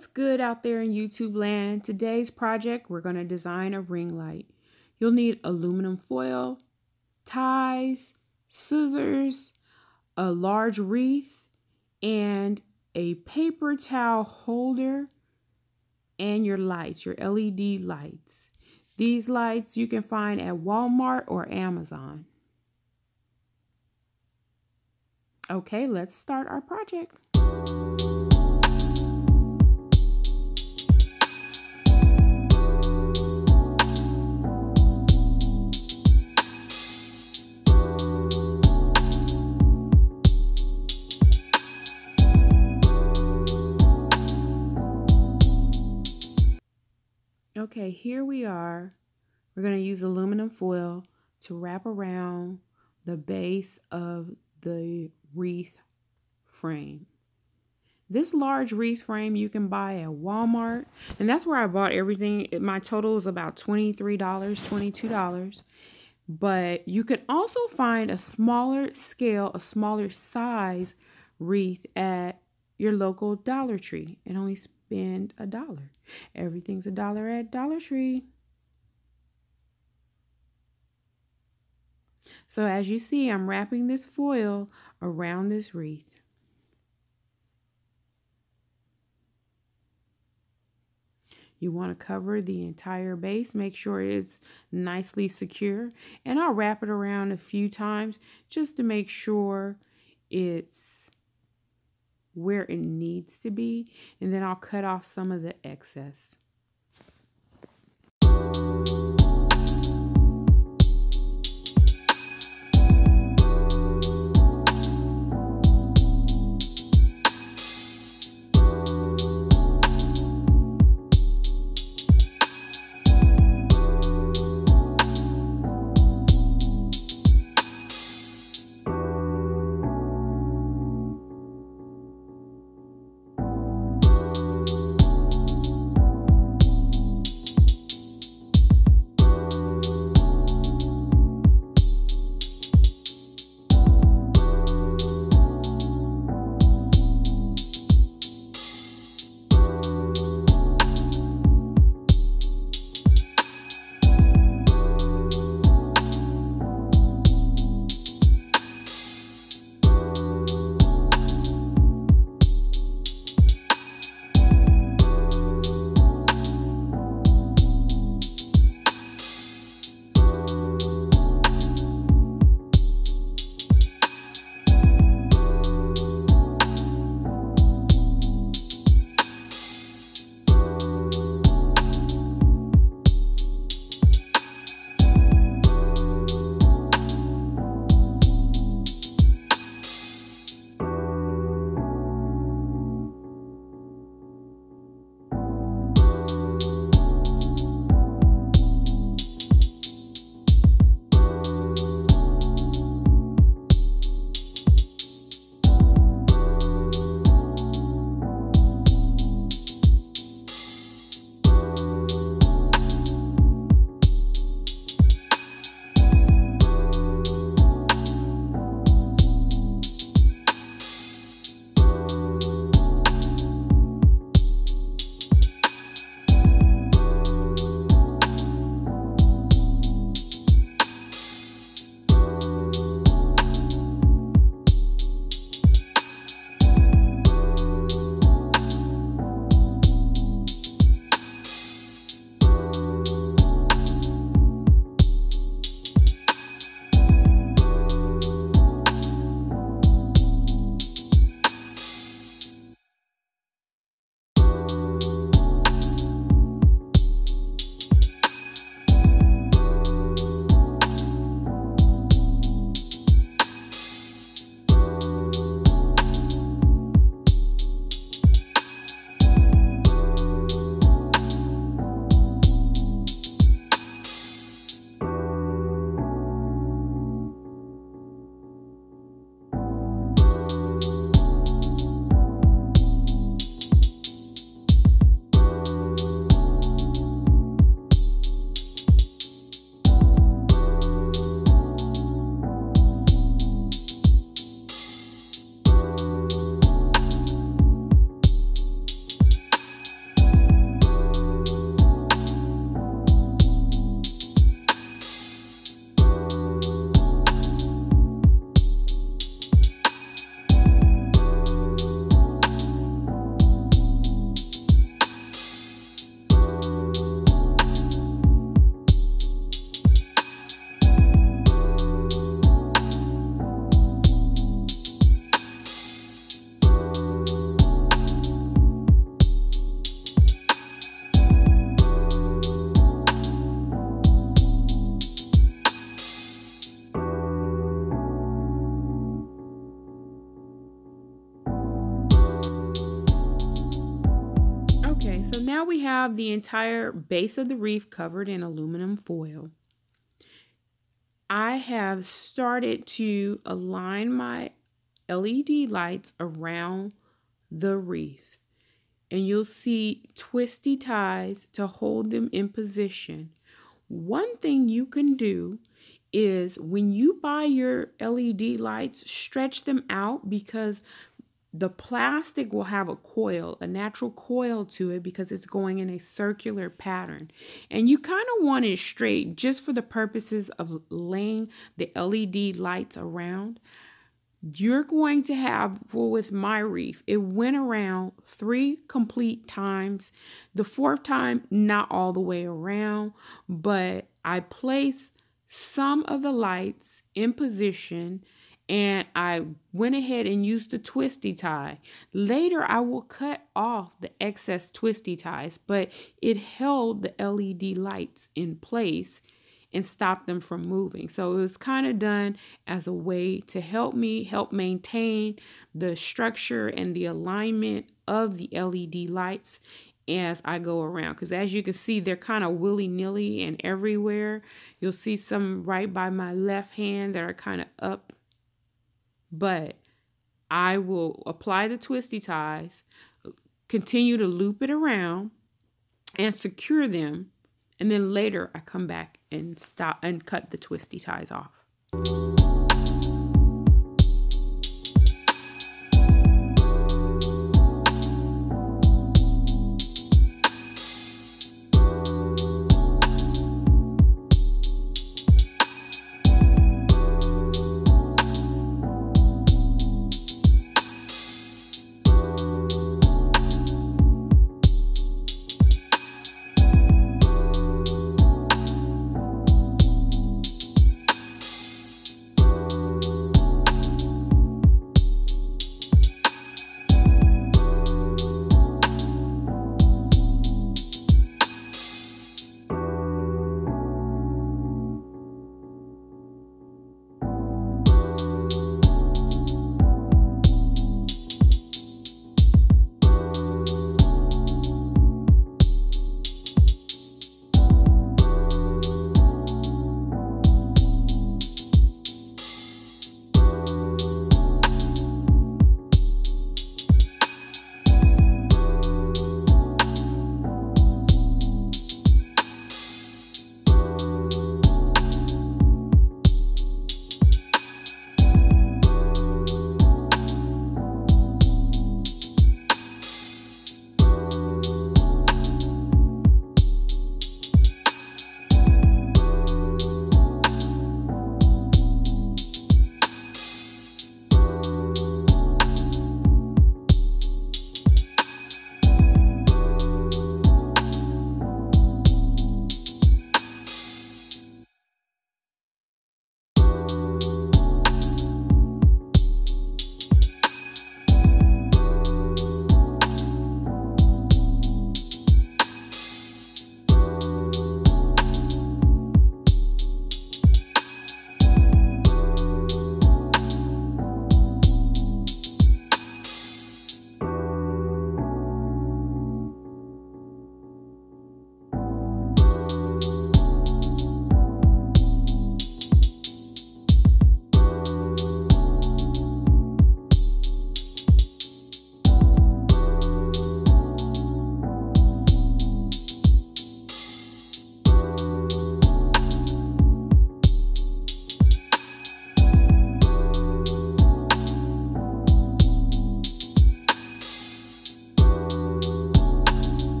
What's good out there in YouTube land? Today's project, we're going to design a ring light. You'll need aluminum foil, ties, scissors, a large wreath, and a paper towel holder, and your lights, your LED lights. These lights you can find at Walmart or Amazon. Okay, let's start our project. Okay, here we are. We're going to use aluminum foil to wrap around the base of the wreath frame. This large wreath frame you can buy at Walmart, and that's where I bought everything. My total is about $23, $22. But you can also find a smaller scale, a smaller size wreath at your local Dollar Tree and only spend a dollar. Everything's a dollar at Dollar Tree. So as you see, I'm wrapping this foil around this wreath. You want to cover the entire base, make sure it's nicely secure. And I'll wrap it around a few times just to make sure it's where it needs to be, and then I'll cut off some of the excess. Now we have the entire base of the reef covered in aluminum foil. I have started to align my LED lights around the reef. And you'll see twisty ties to hold them in position. One thing you can do is when you buy your LED lights, stretch them out because the plastic will have a coil, a natural coil to it because it's going in a circular pattern. And you kind of want it straight just for the purposes of laying the LED lights around. You're going to have, well, with my reef, it went around three complete times. The fourth time, not all the way around, but I placed some of the lights in position and I went ahead and used the twisty tie. Later, I will cut off the excess twisty ties, but it held the LED lights in place and stopped them from moving. So it was kind of done as a way to help me help maintain the structure and the alignment of the LED lights as I go around. Because as you can see, they're kind of willy nilly and everywhere. You'll see some right by my left hand that are kind of up but I will apply the twisty ties, continue to loop it around and secure them. And then later I come back and stop and cut the twisty ties off.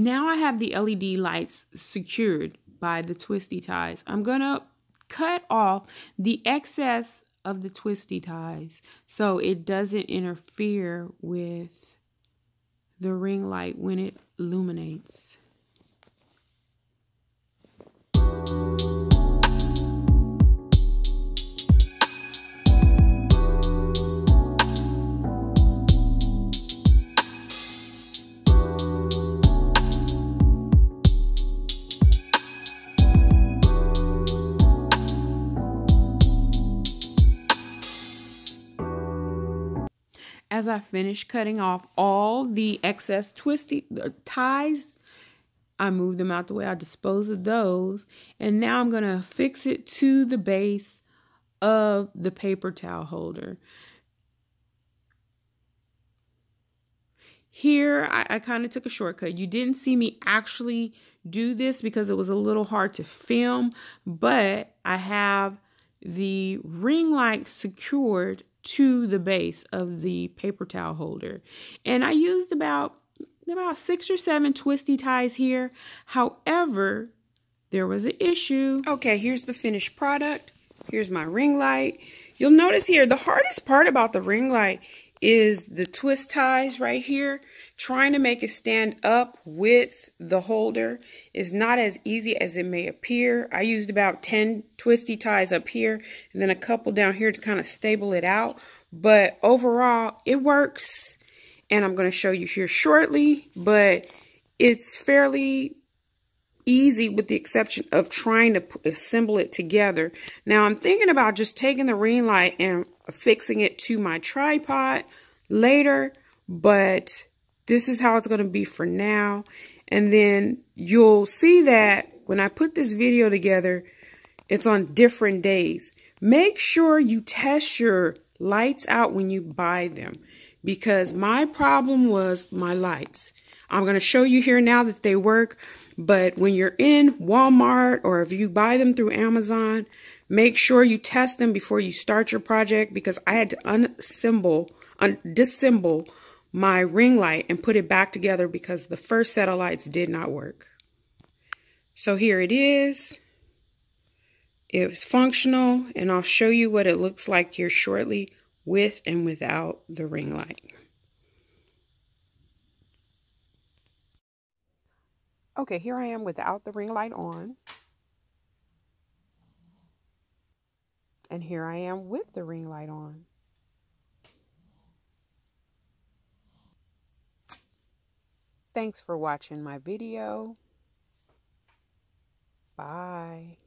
Now I have the LED lights secured by the twisty ties. I'm going to cut off the excess of the twisty ties so it doesn't interfere with the ring light when it illuminates. As I finish cutting off all the excess twisty uh, ties, I move them out the way. I dispose of those. And now I'm going to fix it to the base of the paper towel holder. Here, I, I kind of took a shortcut. You didn't see me actually do this because it was a little hard to film, but I have the ring light secured to the base of the paper towel holder. And I used about about six or seven twisty ties here. However, there was an issue. Okay, here's the finished product. Here's my ring light. You'll notice here, the hardest part about the ring light is the twist ties right here. Trying to make it stand up with the holder is not as easy as it may appear. I used about 10 twisty ties up here and then a couple down here to kind of stable it out. But overall, it works. And I'm going to show you here shortly. But it's fairly easy with the exception of trying to assemble it together. Now, I'm thinking about just taking the ring light and fixing it to my tripod later. But this is how it's going to be for now. And then you'll see that when I put this video together, it's on different days. Make sure you test your lights out when you buy them because my problem was my lights. I'm going to show you here now that they work, but when you're in Walmart or if you buy them through Amazon, make sure you test them before you start your project because I had to unassemble, un disassemble my ring light and put it back together because the first set of lights did not work. So here it is. It's functional and I'll show you what it looks like here shortly with and without the ring light. Okay, here I am without the ring light on. And here I am with the ring light on. Thanks for watching my video. Bye.